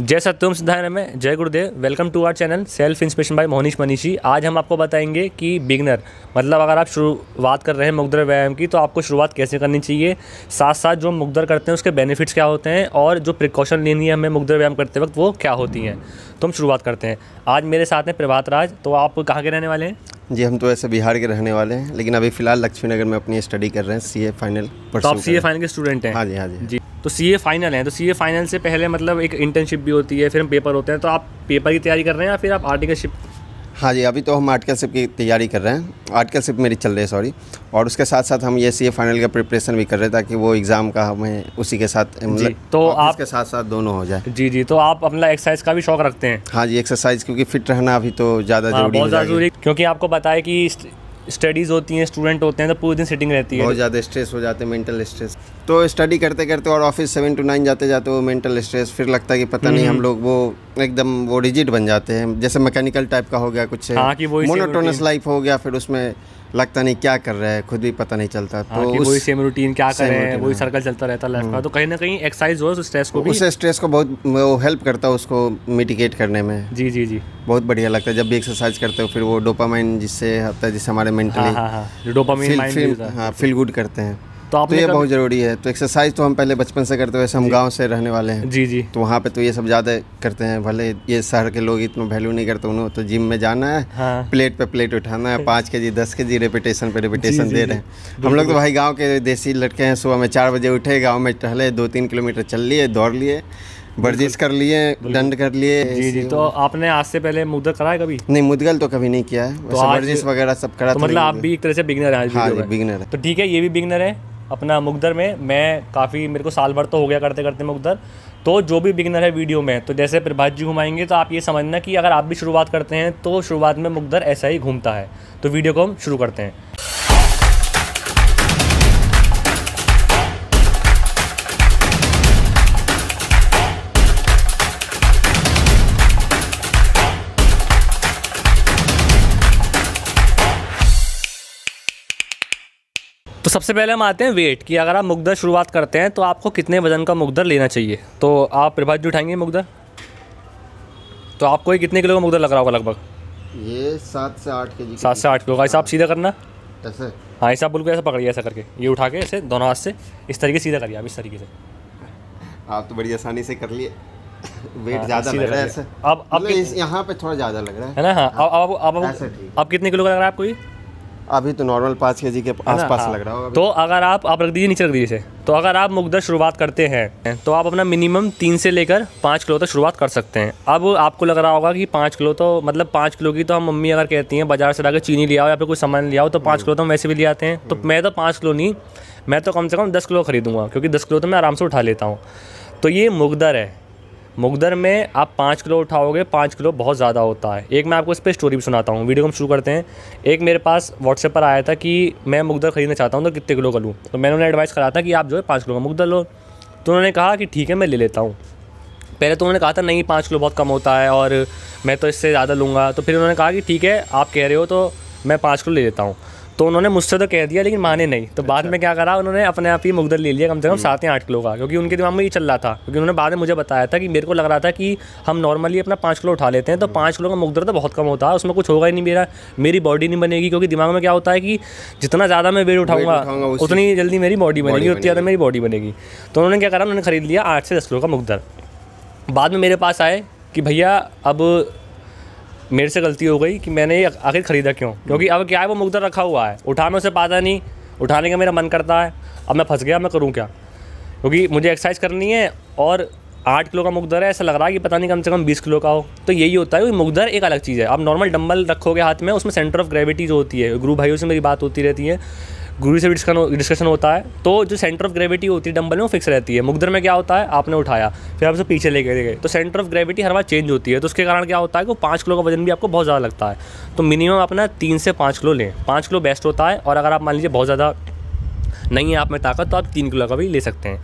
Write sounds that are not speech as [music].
जय सत्यम सिद्धायन में जय गुरुदेव welcome to our channel self inspiration by Mohnish Manishi आज हम आपको बताएँगे कि बिगनर मतलब अगर आप शुरुआत कर रहे हैं मुग्दर व्यायाम की तो आपको शुरुआत कैसे करनी चाहिए? साथ साथ जो मुग्दर करते हैं, उसके बेनिफिट्स क्या होते हैं? और जो प्रिकॉशन लेनी है हमें मुग्दर व्यायाम करते वक्त, वो क्या होती हैं? तो हम शुरुआत करते हैं। आज मेरे साथ हैं प्रभात राज तो आप कहाँ के रहने वाले हैं? जी हम तो ऐसे बिहार के रहने वाले हैं लेकिन अभी फ़िलहाल लक्ष्मी नगर में अपनी स्टडी कर रहे हैं सी ए फाइनल तो आप सी ए फाइनल के स्टूडेंट हैं? हाँ जी हाँ जी जी तो सी ए फाइनल हैं तो सी ए फाइनल से पहले मतलब एक इंटर्नशिप भी होती है फिर हम पेपर होते हैं तो आप पेपर की तैयारी कर रहे हैं या फिर आप आर्टिकलशिप हाँ जी अभी तो हम आर्टिकल शिप की तैयारी कर रहे हैं। आर्टिकल शिप मेरी चल रही है सॉरी और उसके साथ साथ हम ये सी ए फाइनल का प्रिपरेशन भी कर रहे हैं ताकि वो एग्ज़ाम का हमें उसी के साथ मतलब तो आप के साथ साथ दोनों हो जाए। जी जी तो आप अपना एक्सरसाइज का भी शौक रखते हैं? हाँ जी एक्सरसाइज क्योंकि फिट रहना अभी तो ज़्यादा हाँ, ज़रूरी बहुत ज़्यादा ज़रूरी क्योंकि आपको बताया कि स्टडीज़ होती हैं स्टूडेंट होते हैं तो पूरे दिन सिटिंग रहती है। बहुत ज़्यादा स्ट्रेस हो जाते हैं मेंटल स्ट्रेस तो स्टडी करते करते और ऑफ़िस सेवन टू नाइन जाते जाते वो मेंटल स्ट्रेस फिर लगता है कि पता नहीं हम लोग वो एकदम वो रिजिड बन जाते हैं। जैसे मैकेनिकल टाइप का हो गया कुछ हाँ, कि मोनोटोनस लाइफ हो गया फिर उसमें लगता नहीं क्या कर रहा है खुद भी पता नहीं चलता। हाँ, तो वही सेम रूटीन क्या कर रहे हैं वही सर्कल चलता रहता है लाइफ का। तो कहीं ना कहीं एक्सरसाइज हो स्ट्रेस को भी उस स्ट्रेस को बहुत वो हेल्प करता है उसको मिटिगेट करने में। जी जी जी। बहुत बढ़िया लगता है। जब भी एक्सरसाइज करते हो फिर वो डोपामाइन जिससे होता है जिससे हमारे मेंटली हाँ, हाँ, हाँ, डोपामाइन हाँ। फील गुड करते हैं। तो, आप तो ये बहुत ज़रूरी है। तो एक्सरसाइज तो हम पहले बचपन से करते वैसे हम गाँव से रहने वाले हैं। जी जी। तो वहाँ पे तो ये सब ज़्यादा करते हैं। भले ये शहर के लोग इतना वैल्यू नहीं करते उन्होंने तो जिम में जाना है हाँ। प्लेट पे प्लेट उठाना है [laughs] पाँच के जी दस के जी रेपिटेशन पे रेपिटेशन दे रहे हैं। हम लोग तो भाई गाँव के देसी लड़के हैं सुबह में चार बजे उठे गाँव में टहले दो तीन किलोमीटर चल लिए दौड़ लिए वर्जिश कर लिए दंड कर लिए जी जी। तो आपने आज से पहले मुद्दल करा है कभी? नहीं मुदगल तो कभी नहीं किया है। तो वर्जिश वगैरह सब करा तो मतलब आप भी एक तरह से बिगनर हैं हाँ बिगनर है। तो ठीक है ये भी बिगनर है। अपना मुकदर में, मैं काफ़ी, मेरे को साल भर तो हो गया करते करते मुकदर तो जो भी बिगनर है वीडियो में तो जैसे प्रभात जी घुमाएँगे तो आप ये समझना कि अगर आप भी शुरुआत करते हैं तो शुरुआत में मुकदर ऐसा ही घूमता है। तो वीडियो को हम शुरू करते हैं। तो सबसे पहले हम आते हैं वेट कि। अगर आप मुकदर शुरुआत करते हैं तो आपको कितने वज़न का मुकदर लेना चाहिए? तो आप प्रभात जी उठाएँगे मुकदर तो आपको ये कितने किलो का मुकदर लग रहा होगा लगभग? ये सात से आठ के जी सात से आठ किलो का। ऐसा आप सीधा करना। ऐसे? हाँ ऐसा बिल्कुल ऐसा पकड़िए ऐसा करके। ये उठा के ऐसे दोनों हाथ से इस तरीके सीधा करिए आप इस तरीके से। आप तो बड़ी आसानी से कर लिए। वेट हाँ, ज़्यादा लग रहा है ऐसे। अब अब मतलब यहाँ पे थोड़ा ज़्यादा लग रहा है। है ना? हाँ अब अब अब अब कितने किलो का लग रहा है आपको ये? अभी तो नॉर्मल पाँच के जी के आसपास हाँ। लग रहा होगा तो अगर आप आप रख दीजिए नीचे रख दीजिए तो अगर आप मुकदर शुरुआत करते हैं तो आप अपना मिनिमम तीन से लेकर पाँच किलो तक शुरुआत कर सकते हैं। अब आपको लग रहा होगा कि पाँच किलो तो मतलब पाँच किलो की तो हम मम्मी अगर कहती हैं बाज़ार से लाकर चीनी ले आओ या फिर कोई सामान ले आओ तो पाँच किलो तो हम वैसे भी ले आते हैं। तो मैं तो पाँच किलो नहीं मैं तो कम से कम दस किलो खरीदूँगा क्योंकि दस किलो तो मैं आराम से उठा लेता हूँ। तो ये मुकदर है। मुकदर में आप पाँच किलो उठाओगे, पाँच किलो बहुत ज़्यादा होता है। एक मैं आपको इस पर स्टोरी भी सुनाता हूँ, वीडियो हम शुरू करते हैं। एक मेरे पास व्हाट्सएप पर आया था कि मैं मुकदर ख़रीदना चाहता हूँ तो कितने किलो का लूँ? तो मैंने उन्हें एडवाइस करा था कि आप जो है पाँच किलो का मुकदर लो। तो उन्होंने कहा कि ठीक है, मैं ले लेता हूँ। पहले तो उन्होंने कहा था, नहीं, पाँच किलो बहुत कम होता है और मैं तो इससे ज़्यादा लूँगा। तो फिर उन्होंने कहा कि ठीक है, आप कह रहे हो तो मैं पाँच किलो ले लेता हूँ। तो उन्होंने मुझसे तो कह दिया लेकिन माने नहीं तो बाद अच्छा। में क्या करा उन्होंने अपने आप ही मुगदर ले लिया कम से कम हम्म। सात या आठ किलो का क्योंकि उनके दिमाग में ये चल रहा था क्योंकि उन्होंने बाद में मुझे बताया था कि मेरे को लग रहा था कि हम नॉर्मली अपना पाँच किलो उठा लेते हैं तो हम्म। पाँच किलो का मुगदर तो बहुत कम होता है उसमें कुछ होगा ही नहीं मेरा मेरी बॉडी नहीं बनेगी क्योंकि दिमाग में क्या होता है कि जितना ज़्यादा मैं वेट उठाऊँगा उतनी जल्दी मेरी बॉडी बनेगी उतनी ज़्यादा मेरी बॉडी बनेगी तो उन्होंने क्या करा उन्होंने खरीद लिया आठ से दस किलो का मुगदर बाद में मेरे पास आए कि भैया अब मेरे से गलती हो गई कि मैंने ये आखिर ख़रीदा क्यों? क्योंकि अब क्या है, वो मुकदर रखा हुआ है। उठाने से पाता नहीं, उठाने का मेरा मन करता है। अब मैं फंस गया, मैं करूँ क्या? क्योंकि मुझे एक्सरसाइज करनी है और आठ किलो का मुकदर है, ऐसा लग रहा है कि पता नहीं कम से कम बीस किलो का हो। तो यही होता है मुकदर एक अलग चीज़ है। आप नॉर्मल डंबल रखोगे हाथ में, उसमें सेंटर ऑफ़ ग्रेविटी जो होती है ग्रुप भाइयों से मेरी बात होती रहती है। गुरु से भी डिस्कशन होता है तो जो सेंटर ऑफ़ ग्रेविटी होती है डंबल में वो फिक्स रहती है। मुकदर में क्या होता है? आपने उठाया, फिर आप उसे पीछे ले गए। तो सेंटर ऑफ़ ग्रेविटी हर बार चेंज होती है तो उसके कारण क्या होता है कि पाँच किलो का वज़न भी आपको बहुत ज़्यादा लगता है। तो मिनिमम अपना तीन से पाँच किलो लें। पाँच किलो बेस्ट होता है, और अगर आप मान लीजिए बहुत ज़्यादा नहीं है आप में ताकत तो आप तीन किलो का भी ले सकते हैं।